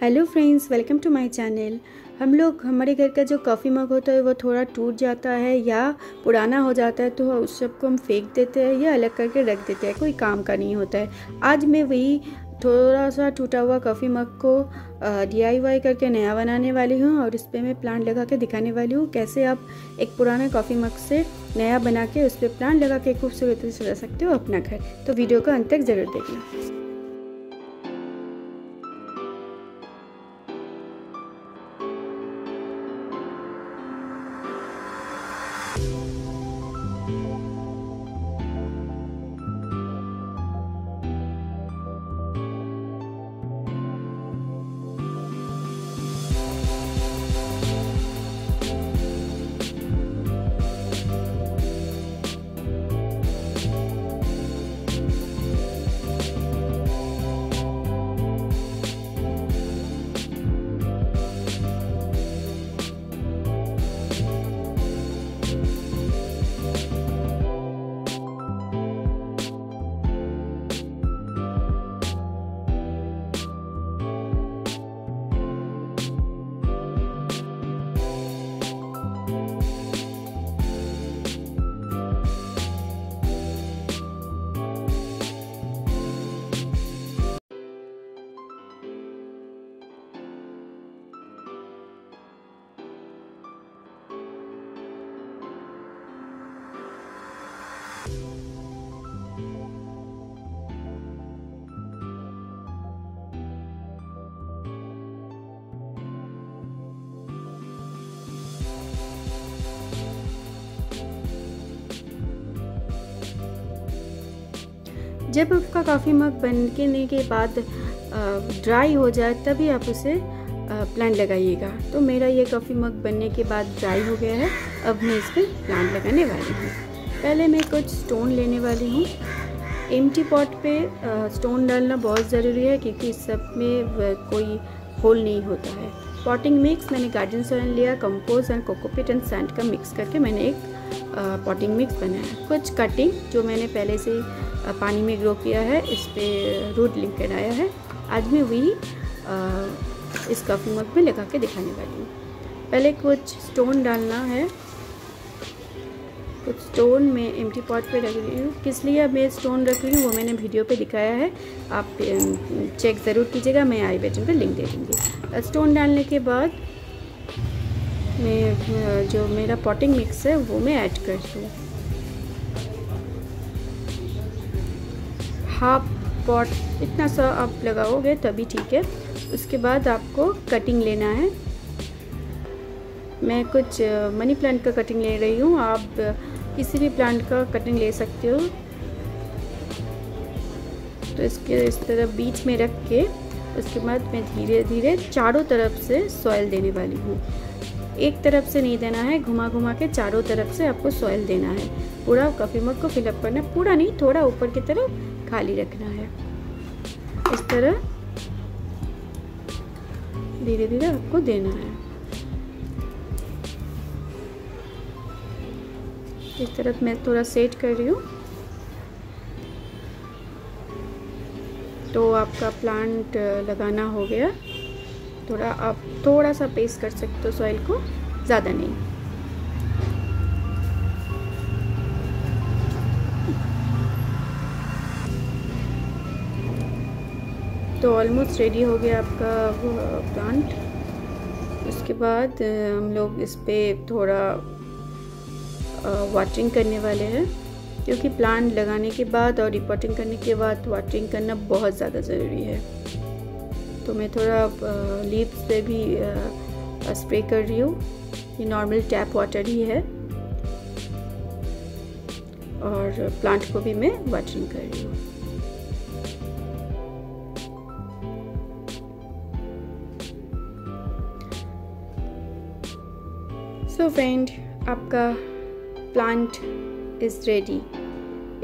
Hello friends, welcome to my channel. हम लोग, हमारे घर का जो कॉफ़ी मग होता है, वो थोड़ा टूट जाता है या पुराना हो जाता है तो उस सबको हम फेंक देते हैं या अलग करके रख देते हैं। कोई काम का नहीं होता है। आज मैं वही थोड़ा सा टूटा हुआ कॉफ़ी मग को डी करके नया बनाने वाली हूँ और इस पर मैं प्लांट लगा के दिखाने वाली हूँ कैसे आप एक पुराना कॉफ़ी मग से नया बना के उस पर प्लांट लगा के खूबसूरती से सजा सकते हो अपना घर। तो वीडियो को अंत तक ज़रूर देखना। जब आपका कॉफ़ी मग बनने के बाद ड्राई हो जाए, तभी आप उसे प्लांट लगाइएगा। तो मेरा ये कॉफ़ी मग बनने के बाद ड्राई हो गया है। अब मैं इस पर प्लांट लगाने वाली हूँ। पहले मैं कुछ स्टोन लेने वाली हूँ। एम पॉट पे स्टोन डालना बहुत ज़रूरी है, क्योंकि इस सब में कोई होल नहीं होता है। पॉटिंग मिक्स मैंने गार्डन सॉइल लिया compost and cocopeat and sand का मिक्स करके मैंने एक पॉटिंग मिक्स बनाया। कुछ कटिंग जो मैंने पहले से पानी में ग्रो किया है, इस पर रूट लिंकेड आया है। आज मैं वही इस कॉफ़ी मग में लगा के दिखाने वाली हूँ। पहले कुछ स्टोन डालना है। कुछ स्टोन में एम टी पॉट पे रख रही हूँ। किस लिए मैं स्टोन रख रही हूँ, वो मैंने वीडियो पे दिखाया है। आप चेक ज़रूर कीजिएगा, मैं आई बटन पे लिंक दे दूँगी। स्टोन डालने के बाद मैं जो मेरा पॉटिंग मिक्स है, वो मैं ऐड कर दूँ हाफ़ पॉट इतना सा आप लगाओगे तभी ठीक है। उसके बाद आपको कटिंग लेना है। मैं कुछ मनी प्लांट का कटिंग ले रही हूँ। आप किसी भी प्लांट का कटिंग ले सकते हो। तो इसके, इस तरह बीच में रख के, उसके बाद मैं धीरे धीरे चारों तरफ़ से सॉयल देने वाली हूँ। एक तरफ़ से नहीं देना है, घुमा घुमा के चारों तरफ़ से आपको सॉइल देना है। पूरा कॉफ़ी मग को फिलअप करना पूरा नहीं, थोड़ा ऊपर की तरफ़ खाली रखना है। इस तरह धीरे धीरे आपको देना है। इस तरफ़ मैं थोड़ा सेट कर रही हूँ। तो आपका प्लांट लगाना हो गया। थोड़ा आप, थोड़ा सा पेस्ट कर सकते हो सॉइल को, ज़्यादा नहीं। तो ऑलमोस्ट रेडी हो गया आपका प्लांट उसके बाद हम लोग इस पर थोड़ा वाटरिंग करने वाले हैं, क्योंकि प्लांट लगाने के बाद और रिपोर्टिंग करने के बाद वाटरिंग करना बहुत ज़्यादा ज़रूरी है। तो मैं थोड़ा लीव्स पे भी स्प्रे कर रही हूँ। ये नॉर्मल टैप वाटर ही है। और प्लांट को भी मैं वाटरिंग कर रही हूँ। फ्रेंड आपका प्लांट इज़ रेडी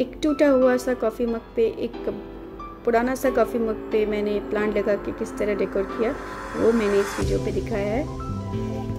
एक टूटा हुआ सा कॉफ़ी मग पे, एक पुराना सा कॉफ़ी मग पे मैंने प्लांट लगा के किस तरह डेकोर किया, वो मैंने इस वीडियो पे दिखाया है।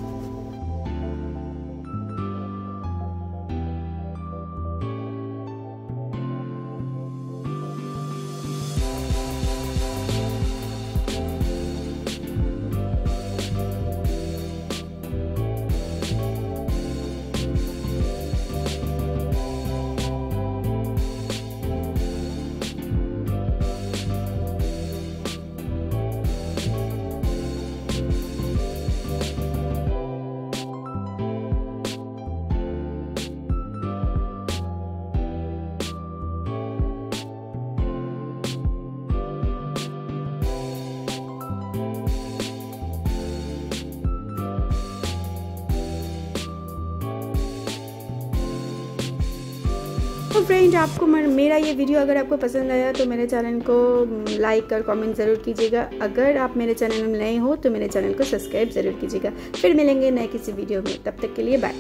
फ्रेंड आपको मेरा ये वीडियो अगर आपको पसंद आया तो मेरे चैनल को लाइक और कमेंट ज़रूर कीजिएगा। अगर आप मेरे चैनल में नए हो तो मेरे चैनल को सब्सक्राइब ज़रूर कीजिएगा। फिर मिलेंगे नए किसी वीडियो में। तब तक के लिए बाय